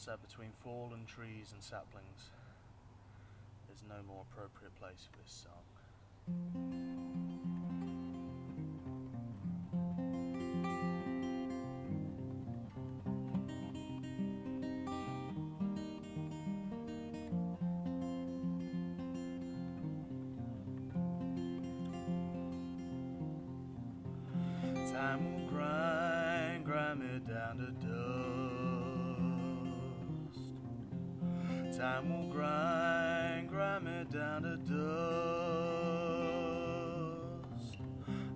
set between fallen trees and saplings. There's no more appropriate place for this song. Time will grind, grind me down to dust.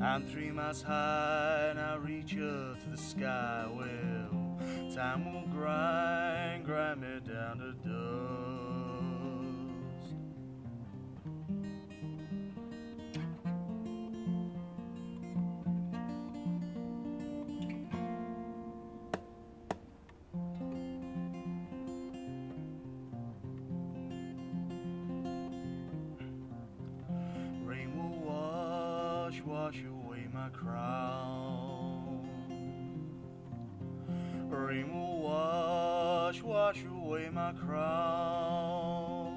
I'm three miles high and I reach up to the sky. Well, time will grind, grind me down to dust. Wash, away my crown. Rain will wash, wash away my crown.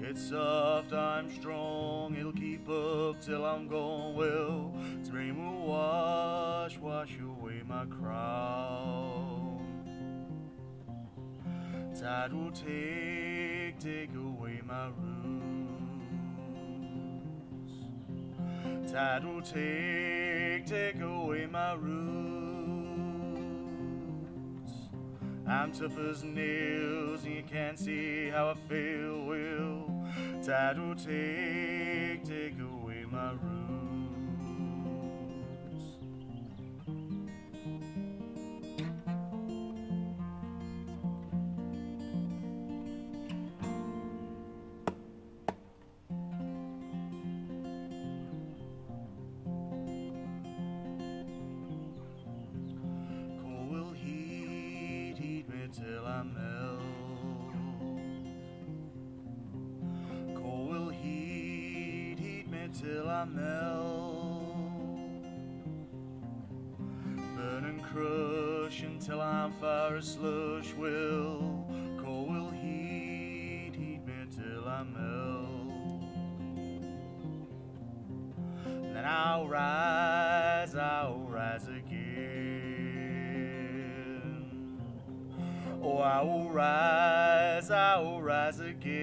It's soft, I'm strong, it'll keep up till I'm gone. Well, rain will wash, wash away my crown. Tide will take, take away my roots. Tide will take, take away my roots. I'm tough as nails, and you can't see how I feel. Will tide will take, take away my roots. Till I melt. Cold will heat, heat me till I melt. Burn and crush until I'm fire as slush. Will cold will heat, heat me till I melt. Then I'll rise, Oh, I will rise, I will rise again.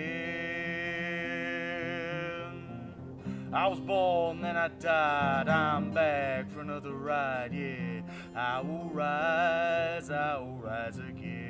I was born, then I died. I'm back for another ride, yeah. I will rise, I will rise again.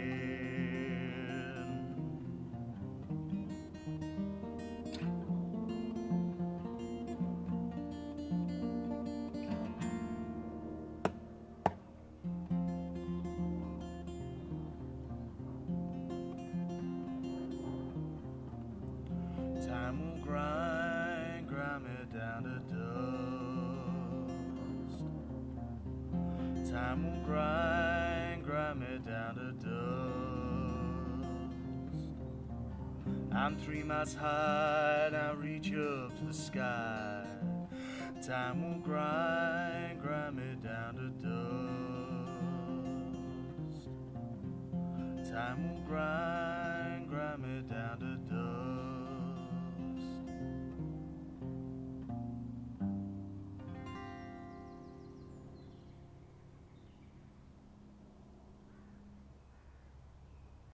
Time will grind, grind me down to dust. I'm three miles high and I reach up to the sky. Time will grind, grind me down to dust. Time will grind.